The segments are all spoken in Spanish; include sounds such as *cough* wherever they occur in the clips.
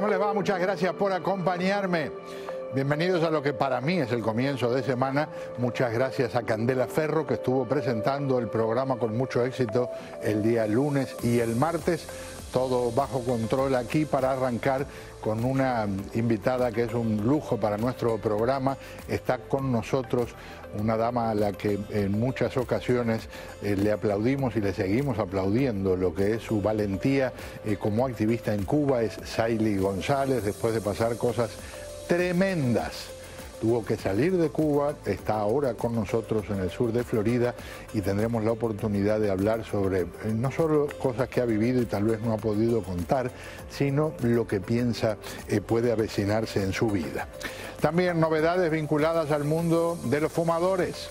¿Cómo les va? Muchas gracias por acompañarme. Bienvenidos a lo que para mí es el comienzo de semana. Muchas gracias a Candela Ferro que estuvo presentando el programa con mucho éxito el día lunes y el martes. Todo bajo control aquí para arrancar con una invitada que es un lujo para nuestro programa. Está con nosotros una dama a la que en muchas ocasiones eh, le aplaudimos y le seguimos aplaudiendo lo que es su valentía eh, como activista en Cuba, es Saily González, después de pasar cosas tremendas tuvo que salir de Cuba, está ahora con nosotros en el sur de Florida y tendremos la oportunidad de hablar sobre eh, no solo cosas que ha vivido y tal vez no ha podido contar, sino lo que piensa eh, puede avecinarse en su vida. También novedades vinculadas al mundo de los fumadores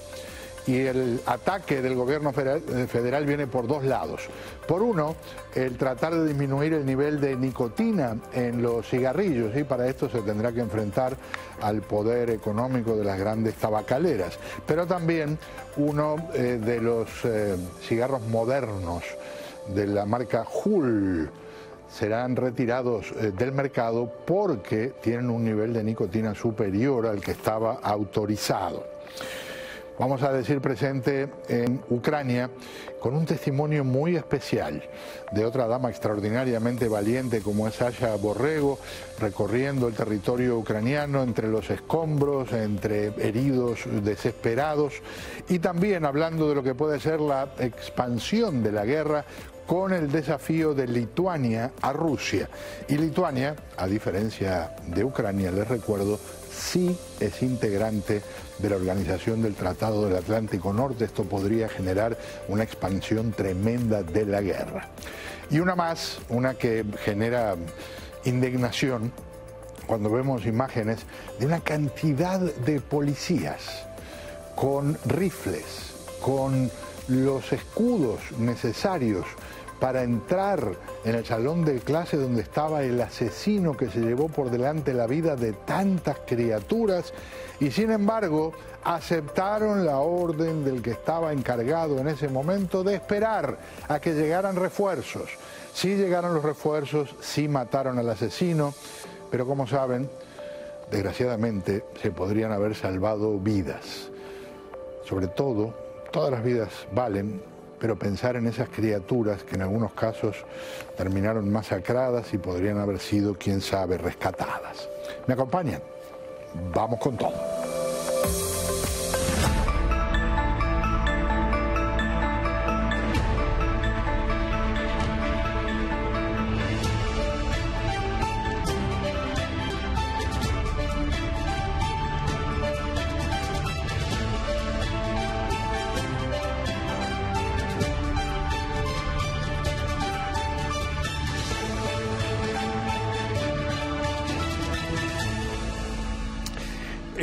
y el ataque del gobierno eh, federal, viene por dos lados. Por uno, el tratar de disminuir el nivel de nicotina en los cigarrillos y para esto se tendrá que enfrentar al poder económico de las grandes tabacaleras. Pero también uno eh, de los eh, cigarros modernos de la marca Hull serán retirados del mercado porque tienen un nivel de nicotina superior al que estaba autorizado vamos a decir presente en Ucrania, con un testimonio muy especial de otra dama extraordinariamente valiente como es Sasha Borrego, recorriendo el territorio ucraniano entre los escombros, entre heridos desesperados y también hablando de lo que puede ser la expansión de la guerra con el desafío de Lituania a Rusia. Y Lituania, a diferencia de Ucrania, les recuerdo, sí es integrante de la Organización del Tratado del Atlántico Norte. Esto podría generar una expansión tremenda de la guerra. Y una más, una que genera indignación cuando vemos imágenes de una cantidad de policías con rifles, con los escudos necesarios para entrar en el salón de clase donde estaba el asesino que se llevó por delante la vida de tantas criaturas y sin embargo aceptaron la orden del que estaba encargado en ese momento de esperar a que llegaran refuerzos. Sí llegaron los refuerzos, sí mataron al asesino, pero como saben, desgraciadamente se podrían haber salvado vidas. Sobre todo, todas las vidas valen, pero pensar en esas criaturas que en algunos casos terminaron masacradas y podrían haber sido, quién sabe, rescatadas. ¿Me acompañan? Vamos con todo.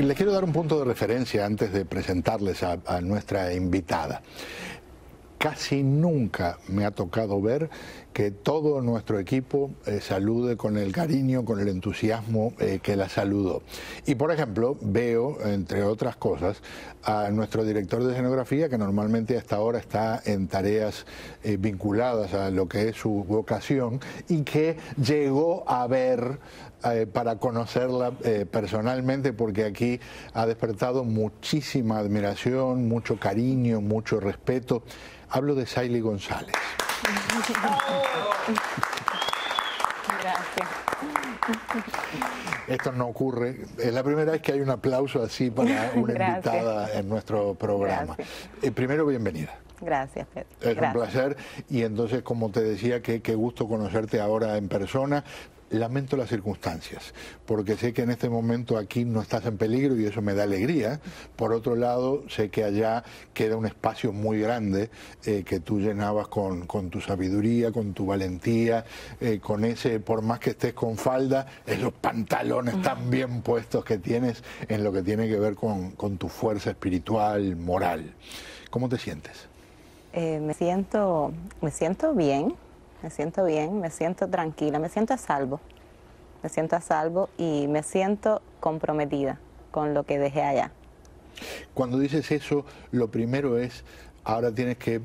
Le quiero dar un punto de referencia antes de presentarles a, nuestra invitada. Casi nunca me ha tocado ver que todo nuestro equipo eh, salude con el cariño, con el entusiasmo eh, que la saludó. Y por ejemplo, veo, entre otras cosas, a nuestro director de escenografía, que normalmente hasta ahora está en tareas eh, vinculadas a lo que es su vocación, y que llegó a ver para conocerla personalmente porque aquí ha despertado muchísima admiración, mucho cariño, mucho respeto. Hablo de Saily González. Gracias. Esto no ocurre. Es la primera vez que hay un aplauso así para una invitada en nuestro programa. Eh, primero, bienvenida. Gracias, Pedro. Es un placer. Y entonces, como te decía, qué gusto conocerte ahora en persona lamento las circunstancias, porque sé que en este momento aquí no estás en peligro y eso me da alegría. Por otro lado, sé que allá queda un espacio muy grande eh, que tú llenabas con, tu sabiduría, con tu valentía, eh, con ese, por más que estés con falda, esos pantalones tan bien puestos que tienes en lo que tiene que ver con, tu fuerza espiritual, moral. ¿Cómo te sientes? Eh, me siento, me siento bien me siento bien, me siento tranquila, me siento a salvo. Me siento a salvo y me siento comprometida con lo que dejé allá. Cuando dices eso, lo primero es, ahora tienes que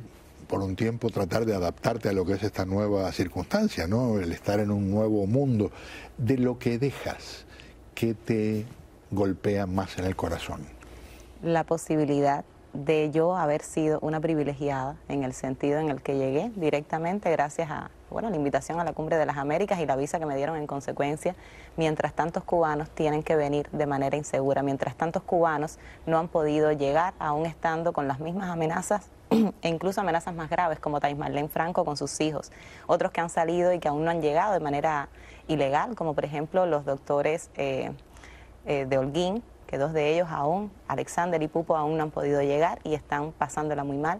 por un tiempo tratar de adaptarte a lo que es esta nueva circunstancia, ¿no? El estar en un nuevo mundo. De lo que dejas, ¿qué te golpea más en el corazón? La posibilidad de yo haber sido una privilegiada en el sentido en el que llegué directamente gracias a bueno, la invitación a la Cumbre de las Américas y la visa que me dieron en consecuencia, mientras tantos cubanos tienen que venir de manera insegura, mientras tantos cubanos no han podido llegar aún estando con las mismas amenazas *clears throat* e incluso amenazas más graves como Thais Marlene Franco con sus hijos, otros que han salido y que aún no han llegado de manera ilegal, como por ejemplo los doctores eh, eh, de Holguín, que dos de ellos aún, Alexander y Pupo, aún no han podido llegar y están pasándola muy mal.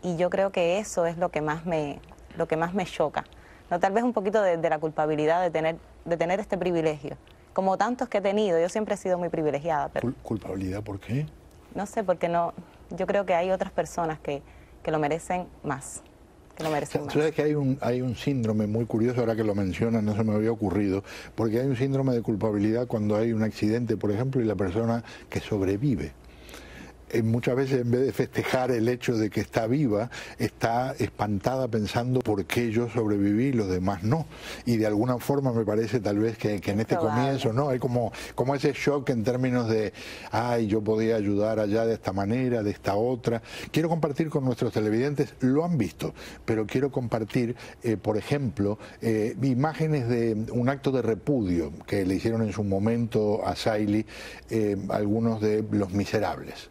Y yo creo que eso es lo que más me, lo que más me choca. ¿no? Tal vez un poquito de, la culpabilidad de tener, de tener este privilegio. Como tantos que he tenido, yo siempre he sido muy privilegiada. Pero, ¿Culpabilidad por qué? No sé, porque no, yo creo que hay otras personas que, que lo merecen más que lo merecen más. Sabes que hay un, hay un síndrome muy curioso, ahora que lo mencionas, no se me había ocurrido, porque hay un síndrome de culpabilidad cuando hay un accidente, por ejemplo, y la persona que sobrevive eh, muchas veces en vez de festejar el hecho de que está viva, está espantada pensando por qué yo sobreviví y los demás no. Y de alguna forma me parece tal vez que, en este comienzo, ¿no? Hay como, como ese shock en términos de, ay, yo podía ayudar allá de esta manera, de esta otra. Quiero compartir con nuestros televidentes, lo han visto, pero quiero compartir, eh, por ejemplo, eh, imágenes de un acto de repudio que le hicieron en su momento a Saili algunos de los miserables.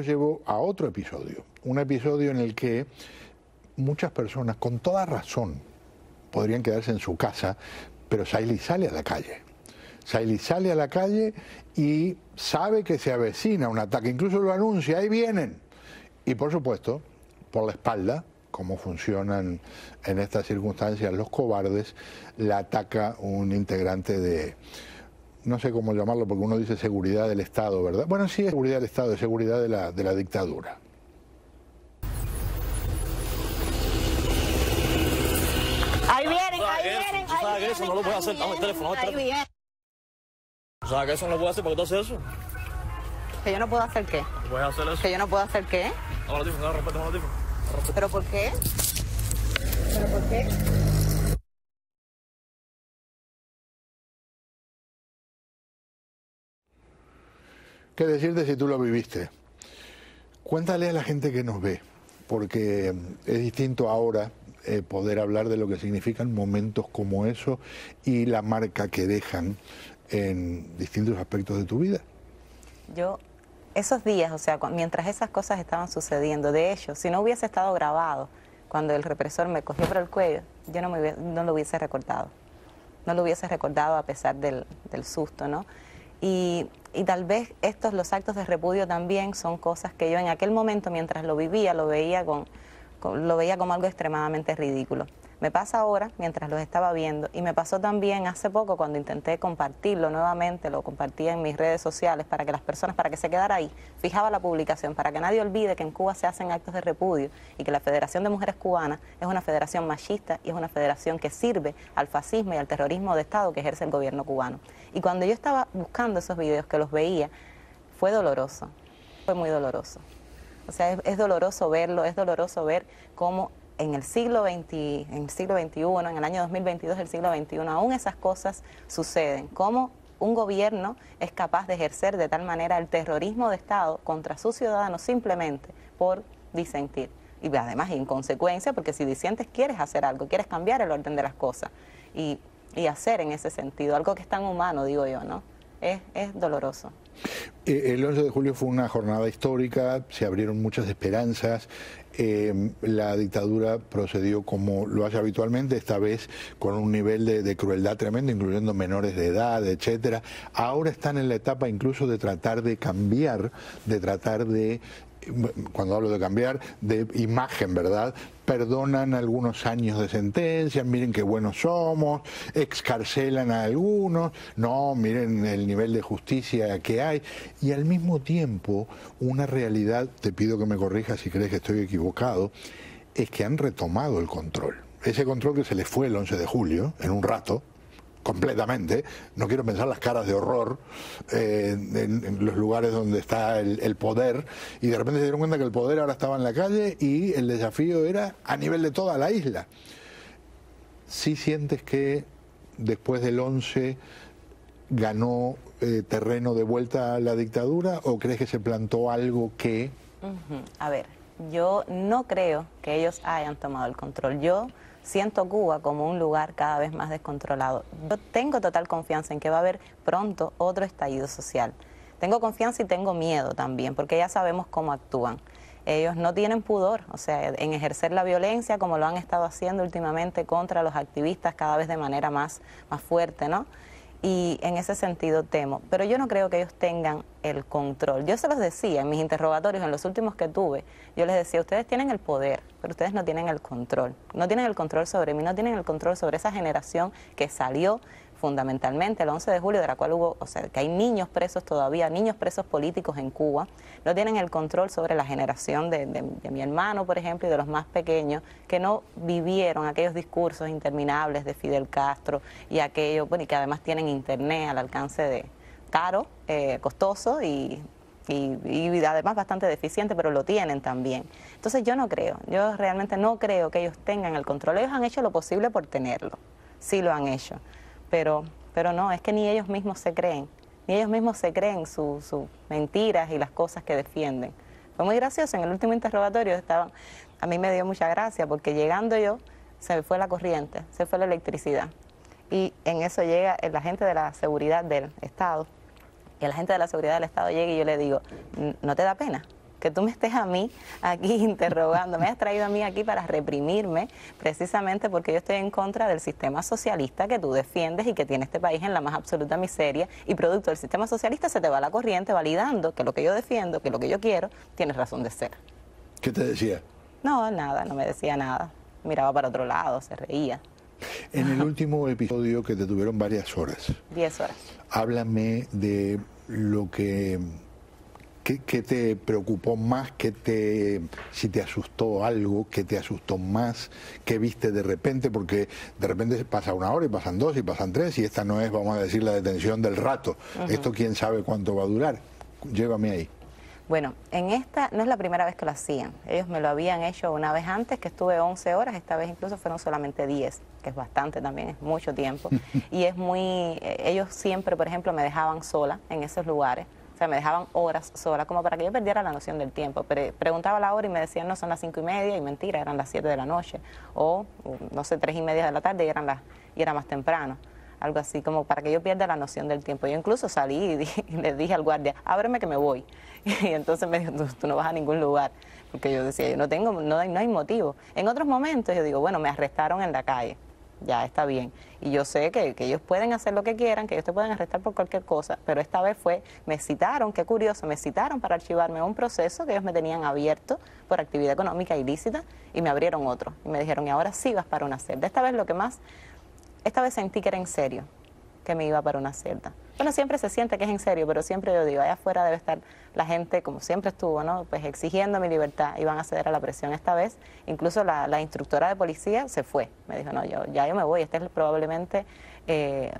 los llevo a otro episodio, un episodio en el que muchas personas, con toda razón, podrían quedarse en su casa, pero Saily sale a la calle. Saily sale a la calle y sabe que se avecina un ataque, incluso lo anuncia, ahí vienen. Y por supuesto, por la espalda, como funcionan en estas circunstancias los cobardes, la ataca un integrante de, no sé cómo llamarlo, porque uno dice seguridad del Estado, ¿verdad? Bueno, sí es seguridad del Estado, es seguridad de la, de la dictadura. Ahí vienen, ahí vienen. ¿Tú sabes que eso no lo puedo hacer? Dame el teléfono. Ahí vienen. ¿Sabes que eso no lo puedo hacer? ¿Por qué tú haces eso? ¿Que yo no puedo hacer qué? ¿Puedes hacer eso? ¿Que yo no puedo hacer qué? No, no, no, no, ¿Pero por qué? ¿Pero por qué? ¿Qué decirte si tú lo viviste? Cuéntale a la gente que nos ve, porque es distinto ahora eh, poder hablar de lo que significan momentos como eso y la marca que dejan en distintos aspectos de tu vida. Yo, esos días, o sea, mientras esas cosas estaban sucediendo, de hecho, si no hubiese estado grabado cuando el represor me cogió por el cuello, yo no, me no lo hubiese recordado. No lo hubiese recordado a pesar del, del susto, ¿no? Y, tal vez estos, los actos de repudio también son cosas que yo en aquel momento, mientras lo vivía, lo veía, con, lo veía como algo extremadamente ridículo. Me pasa ahora, mientras los estaba viendo, y me pasó también hace poco cuando intenté compartirlo nuevamente, lo compartía en mis redes sociales para que las personas, para que se quedara ahí, fijaba la publicación, para que nadie olvide que en Cuba se hacen actos de repudio y que la Federación de Mujeres Cubanas es una federación machista y es una federación que sirve al fascismo y al terrorismo de Estado que ejerce el gobierno cubano. Y cuando yo estaba buscando esos videos, que los veía, fue doloroso, fue muy doloroso. O sea, es, es doloroso verlo, es doloroso ver cómo en el siglo XX, en el siglo XXI, en el año 2022 del siglo XXI, aún esas cosas suceden. ¿Cómo un gobierno es capaz de ejercer de tal manera el terrorismo de Estado contra sus ciudadanos simplemente por disentir? Y además, en consecuencia, porque si disientes quieres hacer algo, quieres cambiar el orden de las cosas y, y hacer en ese sentido, algo que es tan humano, digo yo, ¿no? Es, es doloroso. Eh, el 11 de julio fue una jornada histórica, se abrieron muchas esperanzas, eh, la dictadura procedió como lo hace habitualmente, esta vez con un nivel de, crueldad tremendo, incluyendo menores de edad, etcétera. Ahora están en la etapa incluso de tratar de cambiar, de tratar de cuando hablo de cambiar, de imagen, ¿verdad? Perdonan algunos años de sentencia, miren qué buenos somos, excarcelan a algunos, no, miren el nivel de justicia que hay, y al mismo tiempo una realidad, te pido que me corrijas si crees que estoy equivocado, es que han retomado el control. Ese control que se les fue el 11 de julio, en un rato, completamente. No quiero pensar las caras de horror eh, en, los lugares donde está el, poder y de repente se dieron cuenta que el poder ahora estaba en la calle y el desafío era a nivel de toda la isla. ¿Sí sientes que después del 11 ganó eh, terreno de vuelta a la dictadura o crees que se plantó algo que... A ver, yo no creo que ellos hayan tomado el control. Yo siento Cuba como un lugar cada vez más descontrolado. Tengo total confianza en que va a haber pronto otro estallido social. Tengo confianza y tengo miedo también, porque ya sabemos cómo actúan. Ellos no tienen pudor, o sea, en ejercer la violencia como lo han estado haciendo últimamente contra los activistas cada vez de manera más, más fuerte, ¿no? Y en ese sentido temo. Pero yo no creo que ellos tengan el control. Yo se los decía en mis interrogatorios, en los últimos que tuve, yo les decía, ustedes tienen el poder, pero ustedes no tienen el control. No tienen el control sobre mí, no tienen el control sobre esa generación que salió fundamentalmente el 11 de julio, de la cual hubo, o sea, que hay niños presos todavía, niños presos políticos en Cuba, no tienen el control sobre la generación de, mi hermano, por ejemplo, y de los más pequeños, que no vivieron aquellos discursos interminables de Fidel Castro y aquello, bueno, y que además tienen internet al alcance de caro, eh, costoso y y, además bastante deficiente, pero lo tienen también. Entonces yo no creo, yo realmente no creo que ellos tengan el control. Ellos han hecho lo posible por tenerlo, sí lo han hecho pero, pero no, es que ni ellos mismos se creen, ni ellos mismos se creen sus mentiras y las cosas que defienden. Fue muy gracioso, en el último interrogatorio estaban, a mí me dio mucha gracia porque llegando yo se fue la corriente, se fue la electricidad y en eso llega el agente de la seguridad del Estado y el agente de la seguridad del Estado llega y yo le digo, ¿no te da pena? Que tú me estés a mí aquí *laughs* interrogando, me has traído a mí aquí para reprimirme, precisamente porque yo estoy en contra del sistema socialista que tú defiendes y que tiene este país en la más absoluta miseria, y producto del sistema socialista se te va la corriente validando que lo que yo defiendo, que lo que yo quiero, tienes razón de ser. ¿Qué te decía? No, nada, no me decía nada. Miraba para otro lado, se reía. En el último episodio que te tuvieron varias horas. Diez horas. Háblame de lo que ¿Qué, te preocupó más? ¿Qué te, si te asustó algo? ¿Qué te asustó más? ¿Qué viste de repente? Porque de repente pasa una hora y pasan dos y pasan tres y esta no es, vamos a decir, la detención del rato. Esto quién sabe cuánto va a durar. Llévame ahí. Bueno, en esta no es la primera vez que lo hacían. Ellos me lo habían hecho una vez antes, que estuve 11 horas, esta vez incluso fueron solamente 10, que es bastante también, es mucho tiempo. *laughs* y es muy, eh, ellos siempre, por ejemplo, me dejaban sola en esos lugares sea, me dejaban horas sola, como para que yo perdiera la noción del tiempo. Pero preguntaba la hora y me decían, no, son las cinco y media, y mentira, eran las siete de la noche. O, no sé, tres y media de la tarde y, eran las, y era más temprano. Algo así, como para que yo pierda la noción del tiempo. Yo incluso salí y, *laughs* le dije al guardia, ábreme que me voy. *laughs* Y entonces me dijo, tú, no vas a ningún lugar. Porque yo decía, yo no tengo, no, no hay motivo. En otros momentos yo digo, bueno, me arrestaron en la calle ya está bien. Y yo sé que, ellos pueden hacer lo que quieran, que ellos te pueden arrestar por cualquier cosa, pero esta vez fue, me citaron, qué curioso, me citaron para archivarme un proceso que ellos me tenían abierto por actividad económica ilícita y me abrieron otro. Y me dijeron, y ahora sí vas para una celda. Esta vez lo que más, esta vez sentí que era en serio que me iba para una celda. Bueno, siempre se siente que es en serio, pero siempre yo digo, allá afuera debe estar la gente, como siempre estuvo, ¿no? Pues exigiendo mi libertad y van a ceder a la presión esta vez. Incluso la, instructora de policía se fue. Me dijo, no, yo, ya yo me voy, esta es probablemente eh,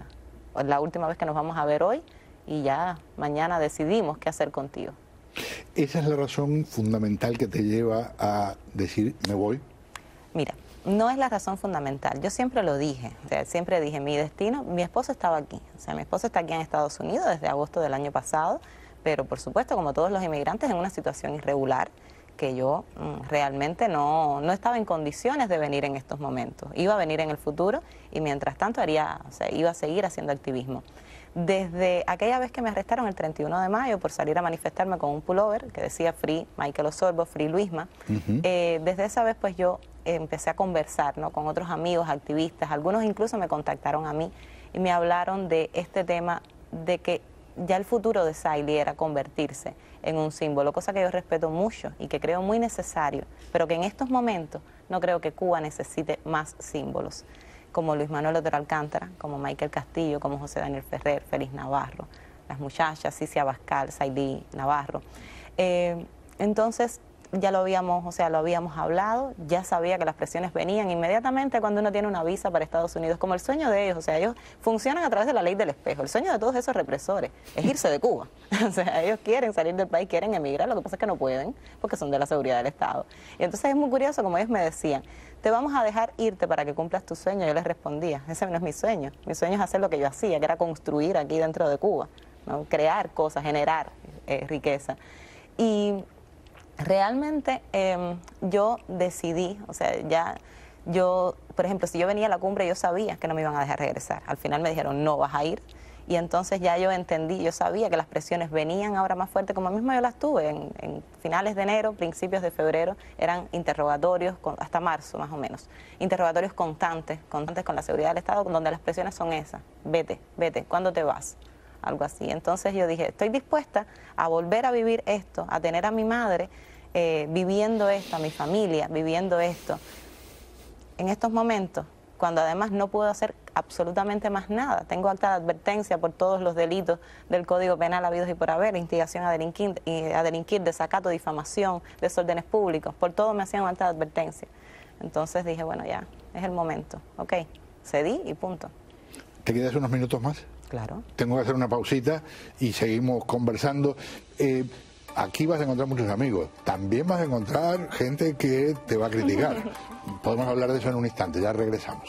la última vez que nos vamos a ver hoy y ya mañana decidimos qué hacer contigo. ¿Esa es la razón fundamental que te lleva a decir, me voy? Mira, no es la razón fundamental. Yo siempre lo dije, siempre dije, mi destino, mi esposo estaba aquí, o sea, mi esposo está aquí en Estados Unidos desde agosto del año pasado, pero por supuesto, como todos los inmigrantes, en una situación irregular que yo mm, realmente no, no, estaba en condiciones de venir en estos momentos. Iba a venir en el futuro y mientras tanto haría, o sea, iba a seguir haciendo activismo. Desde aquella vez que me arrestaron el 31 de mayo por salir a manifestarme con un pullover que decía Free Michael Osorbo, Free Luisma, eh, desde esa vez pues yo empecé a conversar ¿no? con otros amigos, activistas, algunos incluso me contactaron a mí y me hablaron de este tema de que ya el futuro de Siley era convertirse en un símbolo, cosa que yo respeto mucho y que creo muy necesario, pero que en estos momentos no creo que Cuba necesite más símbolos, como Luis Manuel Otero Alcántara, como Michael Castillo, como José Daniel Ferrer, Félix Navarro, las muchachas, Cicia Bascal, Siley Navarro. Eh, entonces, ya lo habíamos, o sea, lo habíamos hablado, ya sabía que las presiones venían inmediatamente cuando uno tiene una visa para Estados Unidos, como el sueño de ellos, o sea, ellos funcionan a través de la ley del espejo. El sueño de todos esos represores es irse de Cuba. *laughs* o sea, ellos quieren salir del país, quieren emigrar, lo que pasa es que no pueden porque son de la seguridad del Estado. Y entonces es muy curioso, como ellos me decían, te vamos a dejar irte para que cumplas tu sueño. Yo les respondía, ese no es mi sueño. Mi sueño es hacer lo que yo hacía, que era construir aquí dentro de Cuba, ¿no? crear cosas, generar eh, riqueza. Y realmente em, yo decidí, o sea, ya yo, por ejemplo, si yo venía a la cumbre, yo sabía que no me iban a dejar regresar. Al final me dijeron, no vas a ir. Y entonces ya yo entendí, yo sabía que las presiones venían ahora más fuertes, como mismo yo las tuve en, finales de enero, principios de febrero, eran interrogatorios, hasta marzo más o menos, interrogatorios constantes, constantes con la seguridad del Estado, donde las presiones son esas, vete, vete, ¿cuándo te vas? Algo así. Entonces yo dije, estoy dispuesta a volver a vivir esto, a tener a mi madre eh, viviendo esto, a mi familia viviendo esto, en estos momentos, cuando además no puedo hacer absolutamente más nada. Tengo acta de advertencia por todos los delitos del Código Penal habidos y por haber, instigación a delinquir, a delinquir desacato, difamación, desórdenes públicos, por todo me hacían acta de advertencia. Entonces dije, bueno, ya, es el momento, ok, cedí y punto. ¿Te quedas unos minutos más? Claro. Tengo que hacer una pausita y seguimos conversando. Eh, aquí vas a encontrar muchos amigos. También vas a encontrar gente que te va a criticar. *laughs* Podemos hablar de eso en un instante, ya regresamos.